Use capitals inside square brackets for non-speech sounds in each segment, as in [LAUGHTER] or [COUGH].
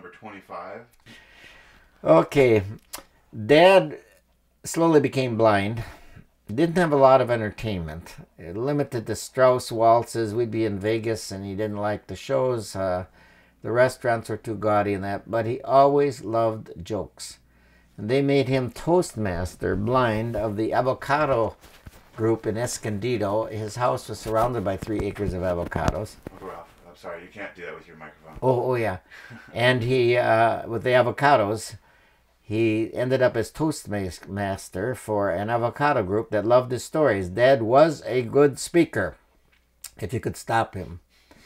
number 25. Okay. Dad slowly became blind. Didn't have a lot of entertainment. It limited to Strauss waltzes. We'd be in Vegas and he didn't like the shows. Uh, the restaurants were too gaudy and that. But he always loved jokes. And they made him Toastmaster blind of the avocado group in Escondido. His house was surrounded by three acres of avocados. Uncle Ralph, I'm sorry, you can't do that with your microphone. Oh, oh yeah. And he, uh, with the avocados, he ended up as Toastmaster for an avocado group that loved his stories. Dad was a good speaker, if you could stop him.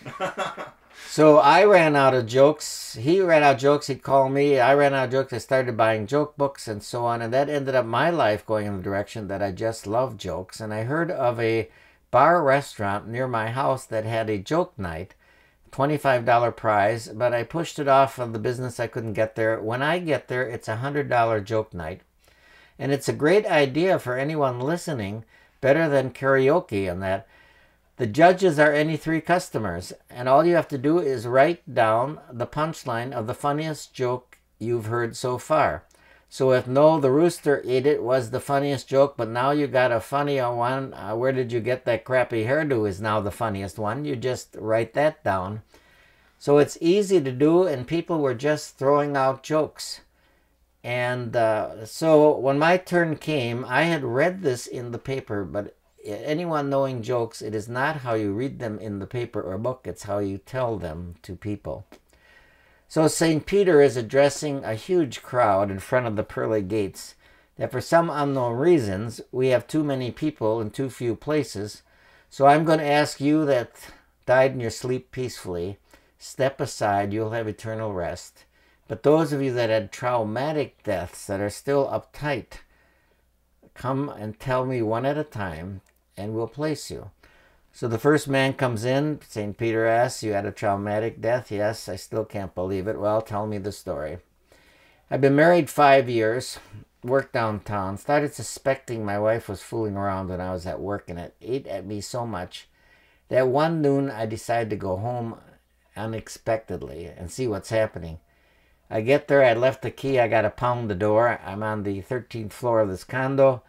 [LAUGHS] so I ran out of jokes. He ran out of jokes. He'd call me. I ran out of jokes. I started buying joke books and so on. And that ended up my life going in the direction that I just love jokes. And I heard of a bar restaurant near my house that had a joke night $25 prize, but I pushed it off of the business. I couldn't get there. When I get there, it's a $100 joke night. And it's a great idea for anyone listening, better than karaoke and that. The judges are any three customers, and all you have to do is write down the punchline of the funniest joke you've heard so far. So if no, the rooster ate it was the funniest joke, but now you got a funnier one. Uh, where did you get that crappy hairdo is now the funniest one. You just write that down. So it's easy to do, and people were just throwing out jokes. And uh, so when my turn came, I had read this in the paper, but anyone knowing jokes, it is not how you read them in the paper or book, it's how you tell them to people. So St. Peter is addressing a huge crowd in front of the pearly gates that for some unknown reasons we have too many people in too few places. So I'm going to ask you that died in your sleep peacefully, step aside, you'll have eternal rest. But those of you that had traumatic deaths that are still uptight, come and tell me one at a time and we'll place you. So the first man comes in. St. Peter asks, You had a traumatic death? Yes, I still can't believe it. Well, tell me the story. I've been married five years, worked downtown, started suspecting my wife was fooling around when I was at work, and it ate at me so much that one noon I decided to go home unexpectedly and see what's happening. I get there, I left the key, I got to pound the door. I'm on the 13th floor of this condo.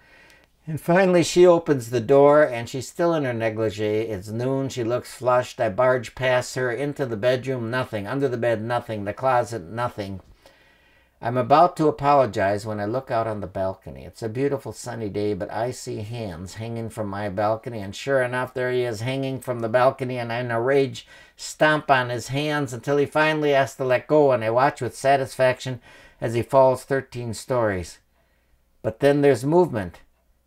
And finally, she opens the door and she's still in her negligee. It's noon. She looks flushed. I barge past her into the bedroom. Nothing. Under the bed, nothing. The closet, nothing. I'm about to apologize when I look out on the balcony. It's a beautiful sunny day, but I see hands hanging from my balcony. And sure enough, there he is hanging from the balcony. And I, in a rage, stomp on his hands until he finally has to let go. And I watch with satisfaction as he falls 13 stories. But then there's movement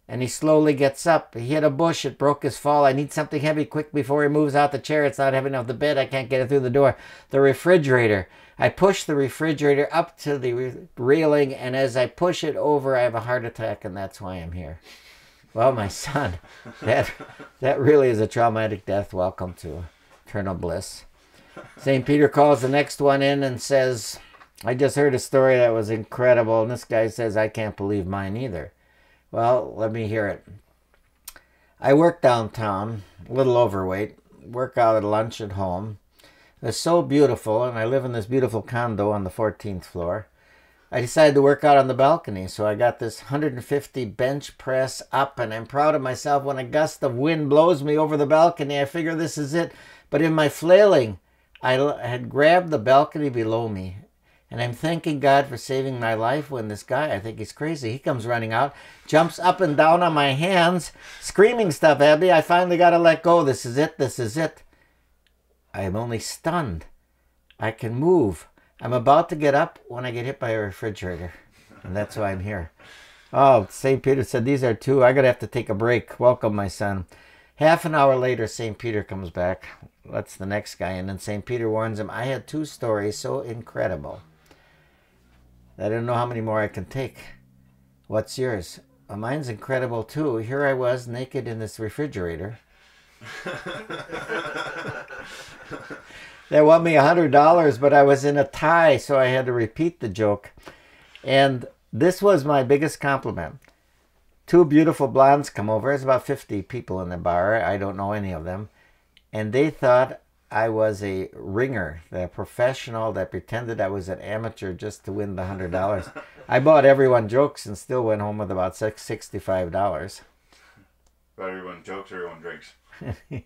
and he slowly gets up. He hit a bush. It broke his fall. I need something heavy quick before he moves out the chair. It's not heavy enough. The bed, I can't get it through the door. The refrigerator. I push the refrigerator up to the railing, and as I push it over, I have a heart attack, and that's why I'm here. Well, my son, [LAUGHS] that, that really is a traumatic death. Welcome to eternal bliss. St. Peter calls the next one in and says, I just heard a story that was incredible, and this guy says, I can't believe mine either. Well, let me hear it. I work downtown, a little overweight, work out at lunch at home. It's so beautiful, and I live in this beautiful condo on the 14th floor. I decided to work out on the balcony, so I got this 150 bench press up, and I'm proud of myself. When a gust of wind blows me over the balcony, I figure this is it. But in my flailing, I had grabbed the balcony below me, and I'm thanking God for saving my life when this guy, I think he's crazy, he comes running out, jumps up and down on my hands, screaming stuff at me. I finally got to let go. This is it. This is it. I am only stunned. I can move. I'm about to get up when I get hit by a refrigerator. And that's why I'm here. Oh, St. Peter said, These are two. I got to have to take a break. Welcome, my son. Half an hour later, St. Peter comes back. That's the next guy. And then St. Peter warns him, I had two stories so incredible I don't know how many more I can take. What's yours? Well, mine's incredible too. Here I was naked in this refrigerator. they want me a hundred dollars, but I was in a tie, so I had to repeat the joke. And this was my biggest compliment. Two beautiful blondes come over. There's about 50 people in the bar. I don't know any of them. And they thought I was a ringer, the professional that pretended I was an amateur just to win the hundred dollars. [LAUGHS] I bought everyone jokes and still went home with about six sixty-five dollars. But everyone jokes, everyone drinks. [LAUGHS]